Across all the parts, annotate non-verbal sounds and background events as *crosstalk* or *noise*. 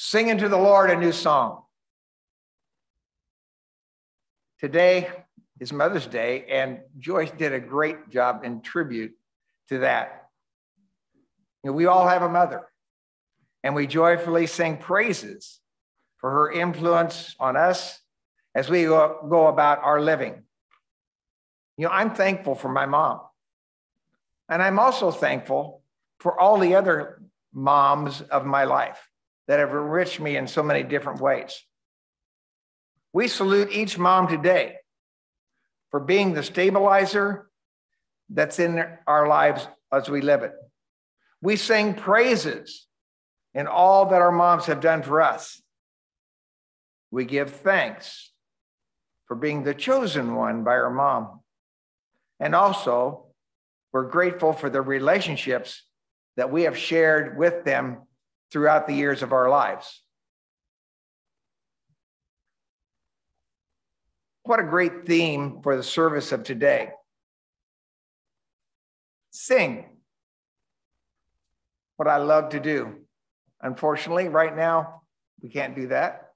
singing to the Lord a new song. Today is Mother's Day, and Joyce did a great job in tribute to that. You know, we all have a mother, and we joyfully sing praises for her influence on us as we go, go about our living. You know, I'm thankful for my mom. And I'm also thankful for all the other moms of my life that have enriched me in so many different ways. We salute each mom today for being the stabilizer that's in our lives as we live it. We sing praises in all that our moms have done for us. We give thanks for being the chosen one by our mom. And also, we're grateful for the relationships that we have shared with them throughout the years of our lives. What a great theme for the service of today. Sing. What I love to do. Unfortunately, right now, we can't do that.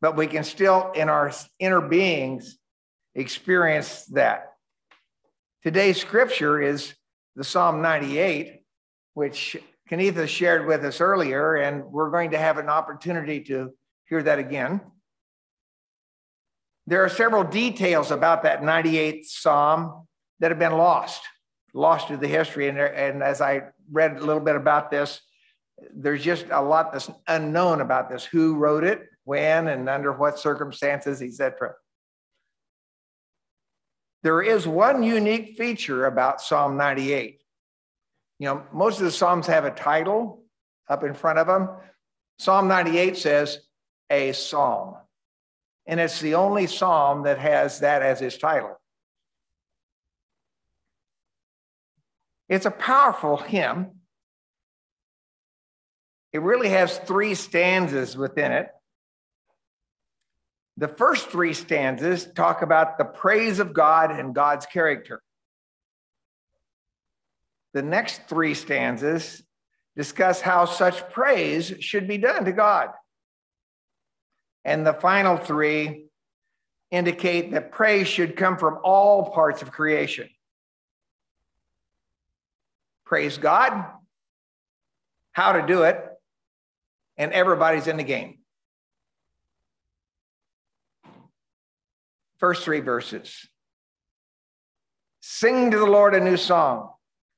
But we can still, in our inner beings, experience that. Today's scripture is the Psalm 98, which Kenitha shared with us earlier, and we're going to have an opportunity to hear that again. There are several details about that 98th Psalm that have been lost, lost to the history. And, and as I read a little bit about this, there's just a lot that's unknown about this who wrote it, when, and under what circumstances, etc. There is one unique feature about Psalm 98. You know, most of the Psalms have a title up in front of them. Psalm 98 says, a psalm. And it's the only psalm that has that as its title. It's a powerful hymn. It really has three stanzas within it. The first three stanzas talk about the praise of God and God's character. The next three stanzas discuss how such praise should be done to God. And the final three indicate that praise should come from all parts of creation. Praise God, how to do it, and everybody's in the game. First three verses. Sing to the Lord a new song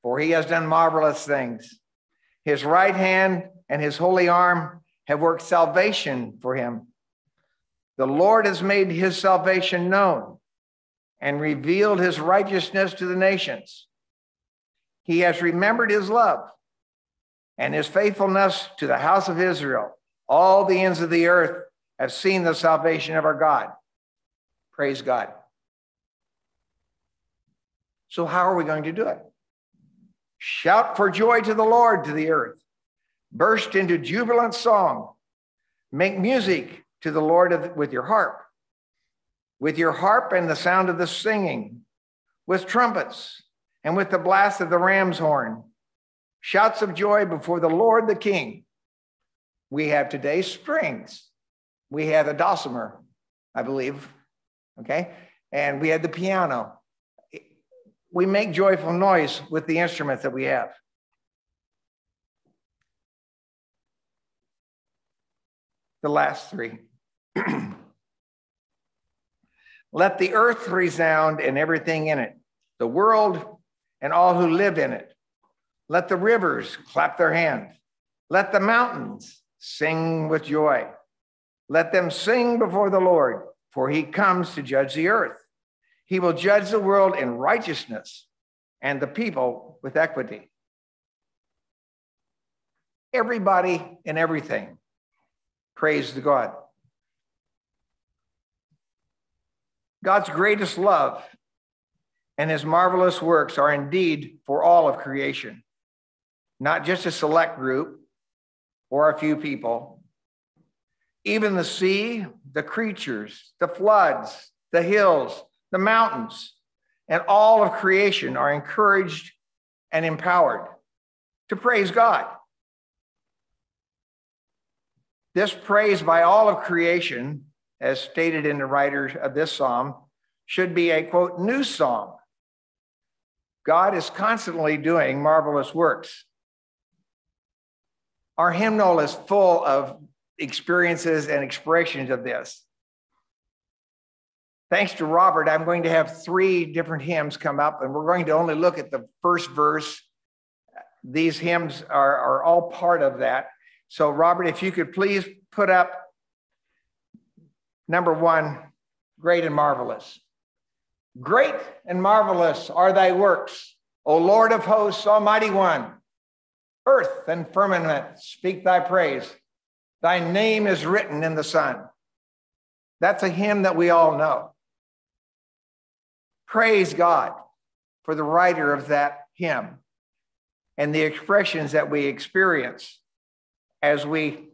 for he has done marvelous things. His right hand and his holy arm have worked salvation for him. The Lord has made his salvation known and revealed his righteousness to the nations. He has remembered his love and his faithfulness to the house of Israel. All the ends of the earth have seen the salvation of our God. Praise God. So, how are we going to do it? Shout for joy to the Lord to the earth. Burst into jubilant song. Make music to the Lord with your harp, with your harp and the sound of the singing, with trumpets and with the blast of the ram's horn. Shouts of joy before the Lord the King. We have today strings. We have a dulcimer, I believe. Okay. And we had the piano we make joyful noise with the instruments that we have. The last three. *clears throat* Let the earth resound and everything in it, the world and all who live in it. Let the rivers clap their hands. Let the mountains sing with joy. Let them sing before the Lord, for he comes to judge the earth. He will judge the world in righteousness and the people with equity. Everybody and everything. Praise to God. God's greatest love and his marvelous works are indeed for all of creation, not just a select group or a few people. Even the sea, the creatures, the floods, the hills, the mountains, and all of creation are encouraged and empowered to praise God. This praise by all of creation, as stated in the writer of this psalm, should be a quote, new song. God is constantly doing marvelous works. Our hymnal is full of experiences and expressions of this. Thanks to Robert, I'm going to have three different hymns come up, and we're going to only look at the first verse. These hymns are, are all part of that. So, Robert, if you could please put up number one, great and marvelous. Great and marvelous are thy works, O Lord of hosts, Almighty One. Earth and firmament speak thy praise. Thy name is written in the sun. That's a hymn that we all know. Praise God for the writer of that hymn and the expressions that we experience as we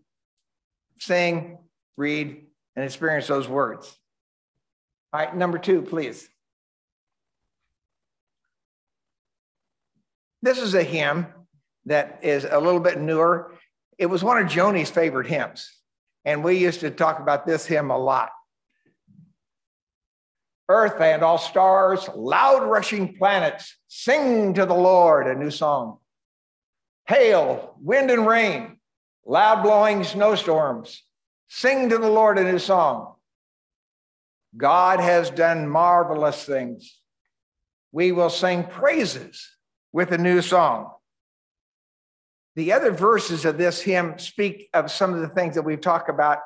sing, read, and experience those words. All right, number two, please. This is a hymn that is a little bit newer. It was one of Joni's favorite hymns, and we used to talk about this hymn a lot. Earth and all stars, loud rushing planets, sing to the Lord a new song. Hail, wind, and rain, loud blowing snowstorms, sing to the Lord a new song. God has done marvelous things. We will sing praises with a new song. The other verses of this hymn speak of some of the things that we've talked about,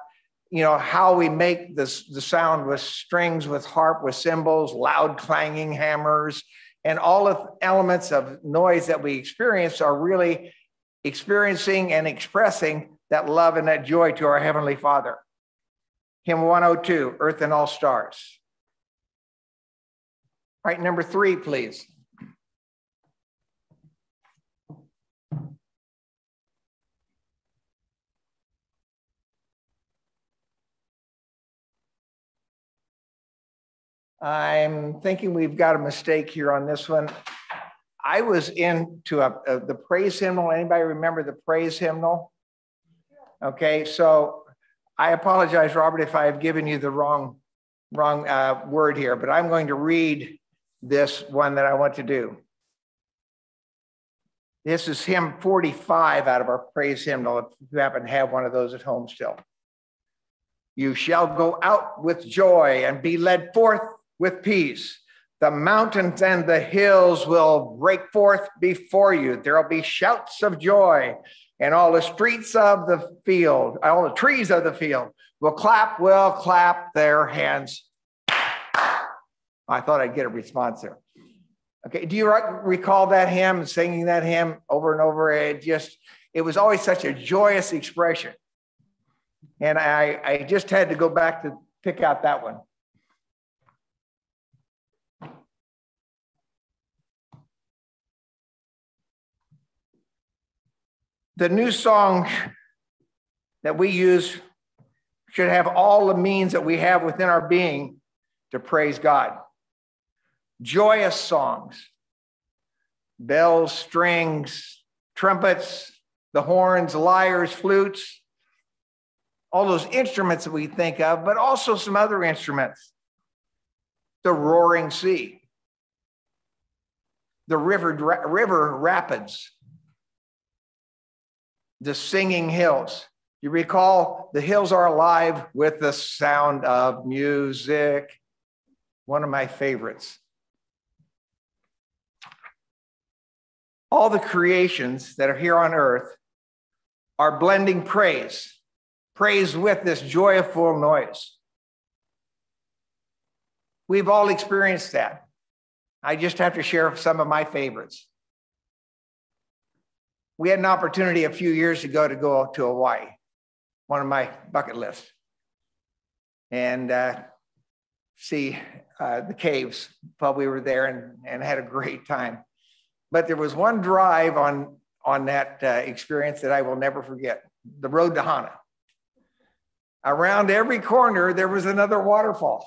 you know, how we make this, the sound with strings, with harp, with cymbals, loud clanging hammers, and all of elements of noise that we experience are really experiencing and expressing that love and that joy to our Heavenly Father. Hymn 102, Earth and All Stars. All right, number three, please. I'm thinking we've got a mistake here on this one. I was into a, a, the praise hymnal. Anybody remember the praise hymnal? Okay, so I apologize, Robert, if I have given you the wrong wrong uh, word here, but I'm going to read this one that I want to do. This is hymn 45 out of our praise hymnal, if you happen to have one of those at home still. You shall go out with joy and be led forth with peace. The mountains and the hills will break forth before you. There will be shouts of joy, and all the streets of the field, all the trees of the field will clap, will clap their hands. I thought I'd get a response there. Okay, do you recall that hymn, singing that hymn over and over? It just, it was always such a joyous expression. And I, I just had to go back to pick out that one. The new song that we use should have all the means that we have within our being to praise God. Joyous songs, bells, strings, trumpets, the horns, lyres, flutes, all those instruments that we think of, but also some other instruments. The roaring sea, the river, river rapids, the singing hills. You recall the hills are alive with the sound of music. One of my favorites. All the creations that are here on earth are blending praise, praise with this joyful noise. We've all experienced that. I just have to share some of my favorites we had an opportunity a few years ago to go to Hawaii, one of my bucket lists, and uh, see uh, the caves while we were there and, and had a great time. But there was one drive on, on that uh, experience that I will never forget the road to Hana. Around every corner, there was another waterfall.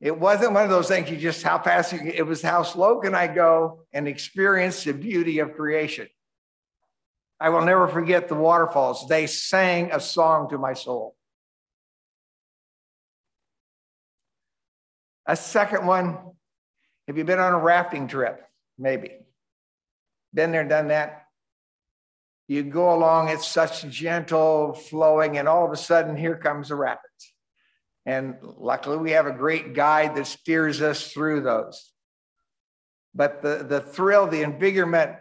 It wasn't one of those things you just how fast you, it was how slow can I go and experience the beauty of creation. I will never forget the waterfalls. They sang a song to my soul. A second one, have you been on a rafting trip? Maybe. Been there, done that? You go along, it's such gentle flowing, and all of a sudden, here comes the rapids. And luckily, we have a great guide that steers us through those. But the, the thrill, the invigorment,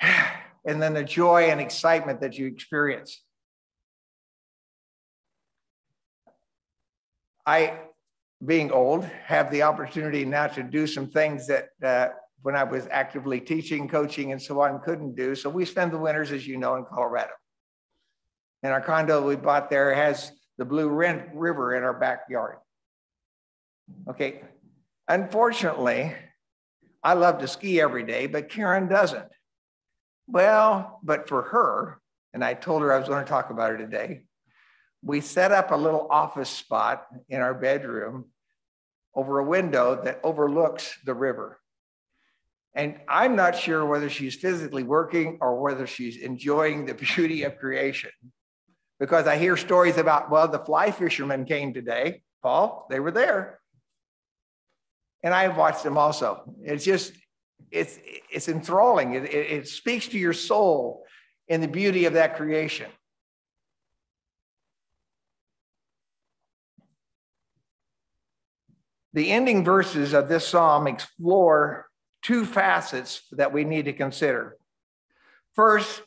*sighs* and then the joy and excitement that you experience. I, being old, have the opportunity now to do some things that uh, when I was actively teaching, coaching, and so on, couldn't do. So we spend the winters, as you know, in Colorado. And our condo we bought there has the Blue River in our backyard. Okay. Unfortunately, I love to ski every day, but Karen doesn't. Well, but for her, and I told her I was going to talk about her today, we set up a little office spot in our bedroom over a window that overlooks the river. And I'm not sure whether she's physically working or whether she's enjoying the beauty of creation. Because I hear stories about, well, the fly fishermen came today. Paul, they were there. And I have watched them also. It's just, it's, it's enthralling. It, it, it speaks to your soul in the beauty of that creation. The ending verses of this psalm explore two facets that we need to consider. First,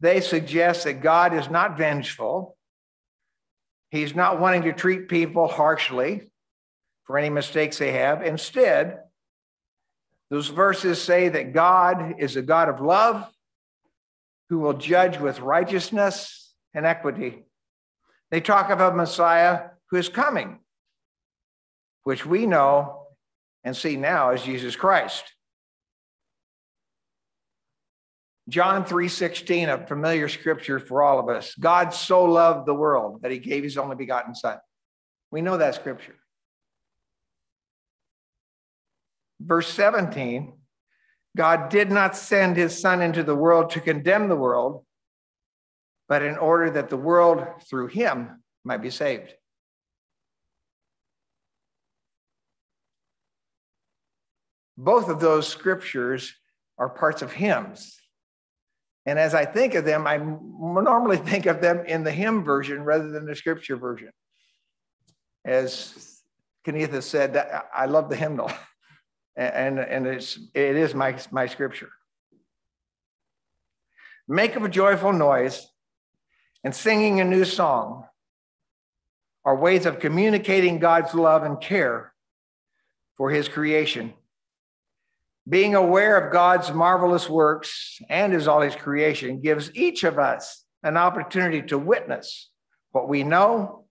they suggest that God is not vengeful. He's not wanting to treat people harshly for any mistakes they have. Instead, those verses say that God is a God of love who will judge with righteousness and equity. They talk of a Messiah who is coming, which we know and see now as Jesus Christ. John 3:16, a familiar scripture for all of us. God so loved the world that he gave his only begotten son. We know that scripture. Verse 17, God did not send his son into the world to condemn the world, but in order that the world through him might be saved. Both of those scriptures are parts of hymns. And as I think of them, I normally *laughs* think of them in the hymn version rather than the scripture version. As Kenneth has said, I love the hymnal, *laughs* and, and it's, it is my, my scripture. Make of a joyful noise and singing a new song are ways of communicating God's love and care for his creation being aware of God's marvelous works and his all his creation gives each of us an opportunity to witness what we know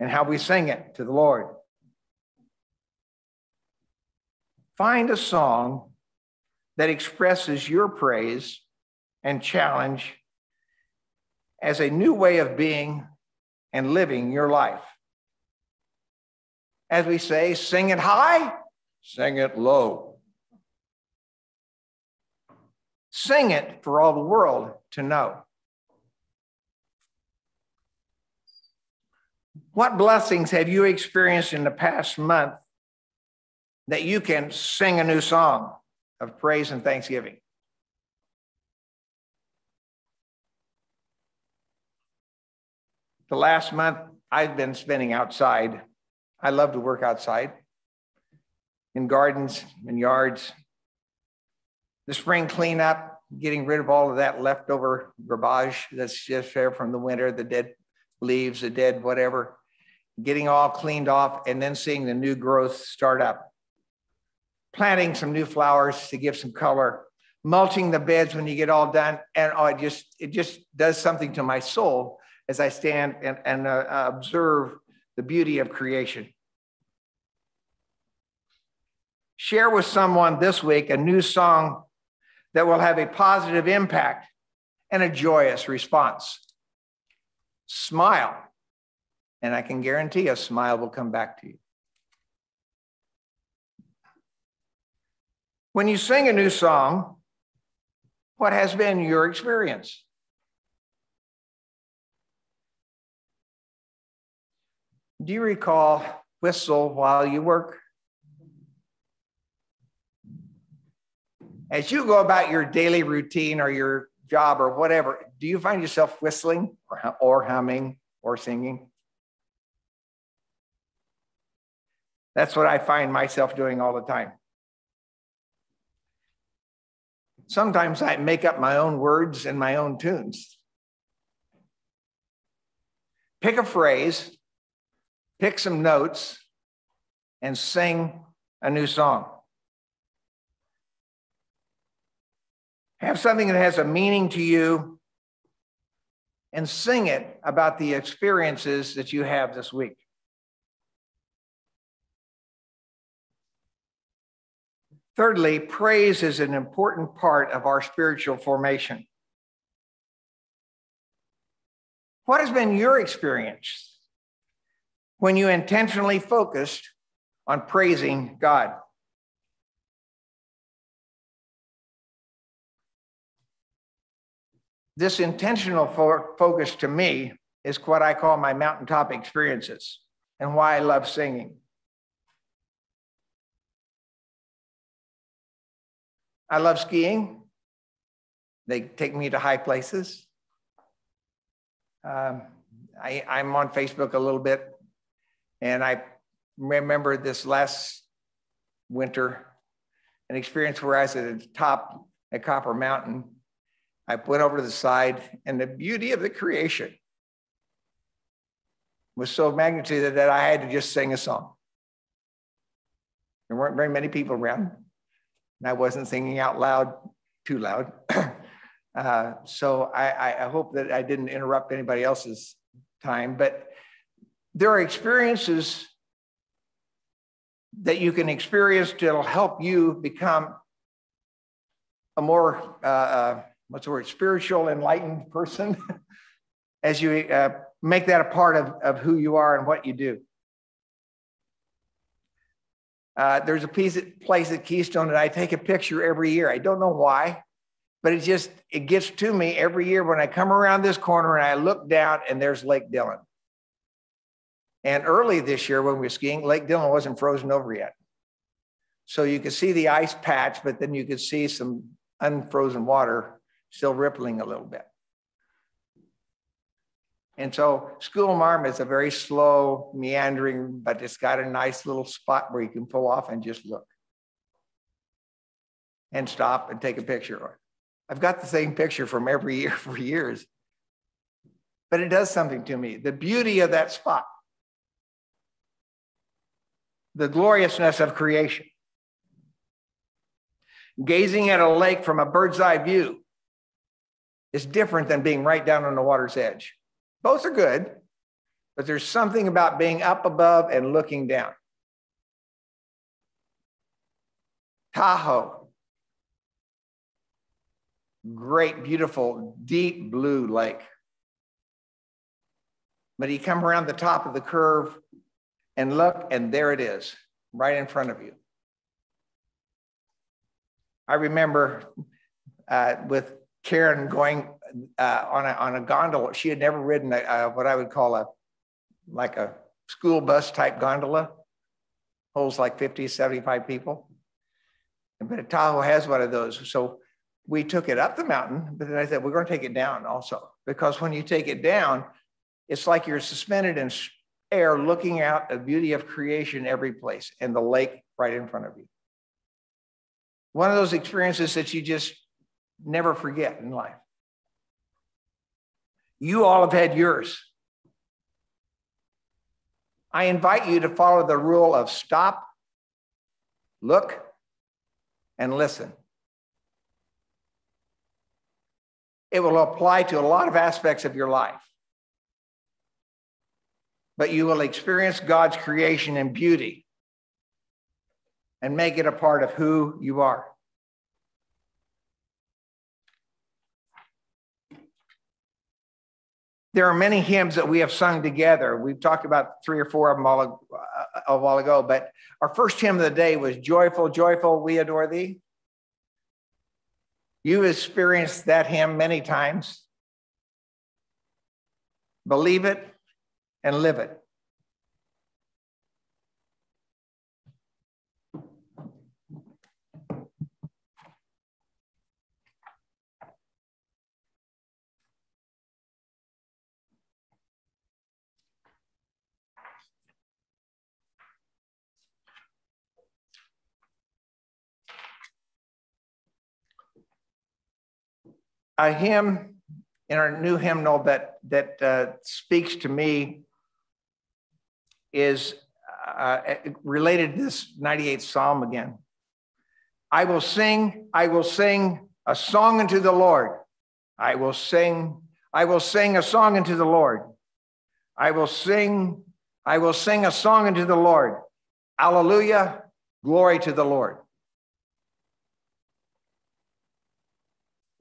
and how we sing it to the Lord. Find a song that expresses your praise and challenge as a new way of being and living your life. As we say, sing it high, sing it low. Sing it for all the world to know. What blessings have you experienced in the past month that you can sing a new song of praise and thanksgiving? The last month I've been spending outside. I love to work outside in gardens and yards the spring cleanup, getting rid of all of that leftover garbage that's just there from the winter, the dead leaves, the dead whatever, getting all cleaned off, and then seeing the new growth start up. Planting some new flowers to give some color, mulching the beds when you get all done, and oh, it just it just does something to my soul as I stand and, and uh, observe the beauty of creation. Share with someone this week a new song that will have a positive impact and a joyous response. Smile, and I can guarantee a smile will come back to you. When you sing a new song, What has been your experience? Do you recall whistle while you work? As you go about your daily routine or your job or whatever, do you find yourself whistling or, or humming or singing? That's what I find myself doing all the time. Sometimes I make up my own words and my own tunes. Pick a phrase, pick some notes, and sing a new song. Have something that has a meaning to you and sing it about the experiences that you have this week. Thirdly, praise is an important part of our spiritual formation. What has been your experience when you intentionally focused on praising God? This intentional fo- focus to me is what I call my mountaintop experiences and why I love singing. I love skiing. They take me to high places. Um, I, I'm on Facebook a little bit, and I remember this last winter, an experience where I was at the top at Copper Mountain. I went over to the side, and the beauty of the creation was so magnitude that I had to just sing a song. There weren't very many people around. And I wasn't singing out loud, too loud. *clears throat* uh, so I, I hope that I didn't interrupt anybody else's time. But there are experiences that you can experience that'll help you become a more, uh, uh, what's the word, spiritual, enlightened person *laughs* as you uh, make that a part of, of who you are and what you do. Uh, there's a piece of place at Keystone that I take a picture every year. I don't know why, but it just it gets to me every year when I come around this corner and I look down and there's Lake Dillon. And early this year when we were skiing, Lake Dillon wasn't frozen over yet. So you could see the ice patch, but then you could see some unfrozen water still rippling a little bit. And so School Marm is a very slow, meandering, but it's got a nice little spot where you can pull off and just look and stop and take a picture. I've got the same picture from every year *laughs* for years, but it does something to me. The beauty of that spot, the gloriousness of creation, gazing at a lake from a bird's eye view is different than being right down on the water's edge. Both are good, but there's something about being up above and looking down. Tahoe, great, beautiful, deep blue lake. But you come around the top of the curve and look, and there it is, right in front of you. I remember uh, with Karen going uh, on, a, on a gondola. She had never ridden a, a, what I would call a like a school bus type gondola, holds like 50, 75 people. But Tahoe has one of those. So we took it up the mountain, but then I said, we're going to take it down also. Because when you take it down, it's like you're suspended in air looking out the beauty of creation every place and the lake right in front of you. One of those experiences that you just never forget in life. You all have had yours. I invite you to follow the rule of stop, look, and listen. It will apply to a lot of aspects of your life. But you will experience God's creation and beauty and make it a part of who you are. There are many hymns that we have sung together. We've talked about three or four of them all a, a while ago, but our first hymn of the day was Joyful, Joyful, We Adore Thee. You've experienced that hymn many times. Believe it and live it. A hymn in our new hymnal that that uh, speaks to me is uh, related to this 98th psalm again. I will sing, I will sing a song unto the Lord. I will sing, I will sing a song unto the Lord. I will sing, I will sing a song unto the Lord. Alleluia, glory to the Lord.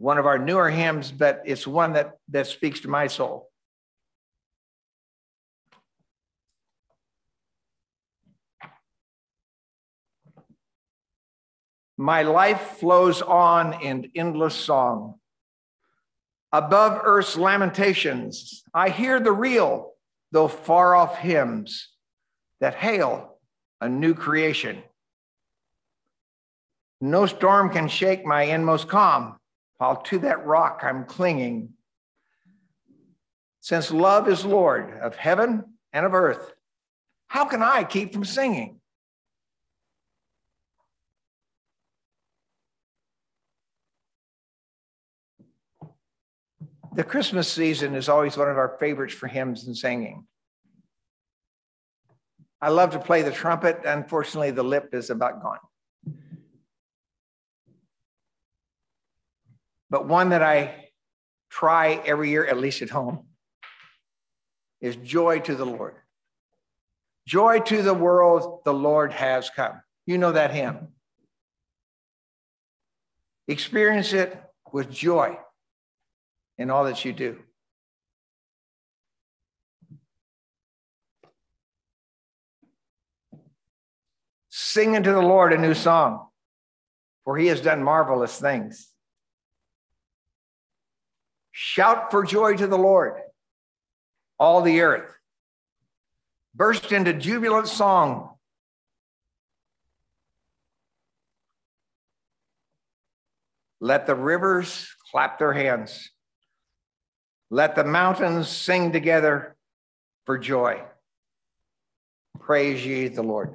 One of our newer hymns, but it's one that, that speaks to my soul. My life flows on in endless song. Above earth's lamentations, I hear the real, though far off hymns that hail a new creation. No storm can shake my inmost calm while to that rock I'm clinging. Since love is Lord of heaven and of earth, how can I keep from singing? The Christmas season is always one of our favorites for hymns and singing. I love to play the trumpet. Unfortunately, the lip is about gone. But one that I try every year, at least at home, is joy to the Lord. Joy to the world, the Lord has come. You know that hymn. Experience it with joy in all that you do. Sing unto the Lord a new song, for he has done marvelous things. Shout for joy to the Lord, all the earth. Burst into jubilant song. Let the rivers clap their hands. Let the mountains sing together for joy. Praise ye the Lord.